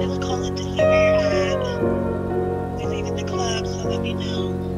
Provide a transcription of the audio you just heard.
just call it and deliver your ad. We're leaving the club, so let me know.